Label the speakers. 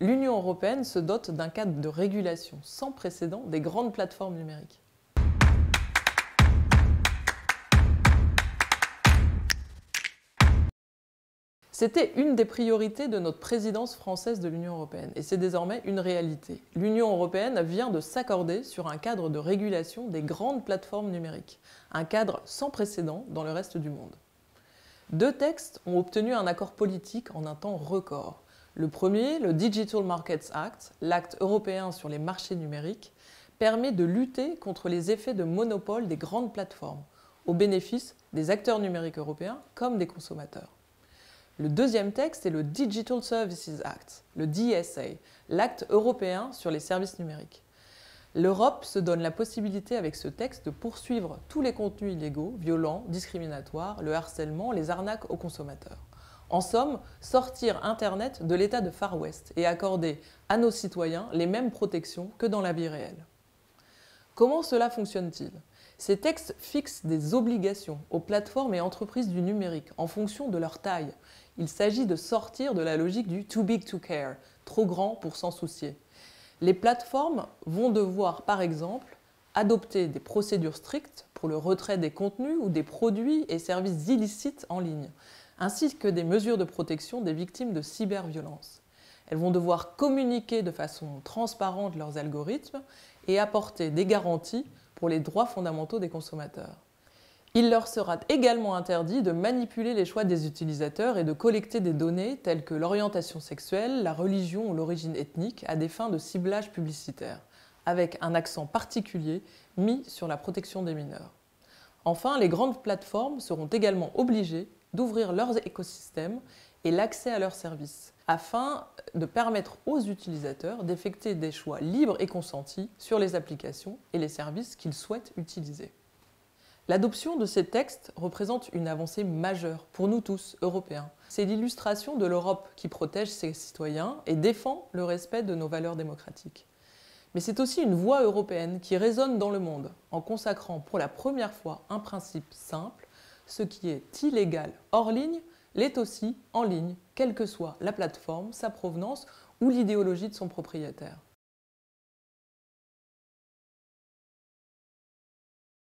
Speaker 1: l'Union européenne se dote d'un cadre de régulation sans précédent des grandes plateformes numériques. C'était une des priorités de notre présidence française de l'Union européenne et c'est désormais une réalité. L'Union européenne vient de s'accorder sur un cadre de régulation des grandes plateformes numériques, un cadre sans précédent dans le reste du monde. Deux textes ont obtenu un accord politique en un temps record. Le premier, le Digital Markets Act, l'acte européen sur les marchés numériques, permet de lutter contre les effets de monopole des grandes plateformes, au bénéfice des acteurs numériques européens comme des consommateurs. Le deuxième texte est le Digital Services Act, le DSA, l'acte européen sur les services numériques. L'Europe se donne la possibilité avec ce texte de poursuivre tous les contenus illégaux, violents, discriminatoires, le harcèlement, les arnaques aux consommateurs. En somme, sortir Internet de l'état de Far West et accorder à nos citoyens les mêmes protections que dans la vie réelle. Comment cela fonctionne-t-il? Ces textes fixent des obligations aux plateformes et entreprises du numérique en fonction de leur taille. Il s'agit de sortir de la logique du too big to care, trop grand pour s'en soucier. Les plateformes vont devoir, par exemple, adopter des procédures strictes pour le retrait des contenus ou des produits et services illicites en ligne, ainsi que des mesures de protection des victimes de cyberviolence. Elles vont devoir communiquer de façon transparente leurs algorithmes et apporter des garanties pour les droits fondamentaux des consommateurs. Il leur sera également interdit de manipuler les choix des utilisateurs et de collecter des données telles que l'orientation sexuelle, la religion ou l'origine ethnique à des fins de ciblage publicitaire, avec un accent particulier mis sur la protection des mineurs. Enfin, les grandes plateformes seront également obligées d'ouvrir leurs écosystèmes et l'accès à leurs services, afin de permettre aux utilisateurs d'effectuer des choix libres et consentis sur les applications et les services qu'ils souhaitent utiliser. L'adoption de ces textes représente une avancée majeure pour nous tous, Européens. C'est l'illustration de l'Europe qui protège ses citoyens et défend le respect de nos valeurs démocratiques. Mais c'est aussi une voix européenne qui résonne dans le monde en consacrant pour la première fois un principe simple, ce qui est illégal hors ligne l'est aussi en ligne, quelle que soit la plateforme, sa provenance ou l'idéologie de son propriétaire.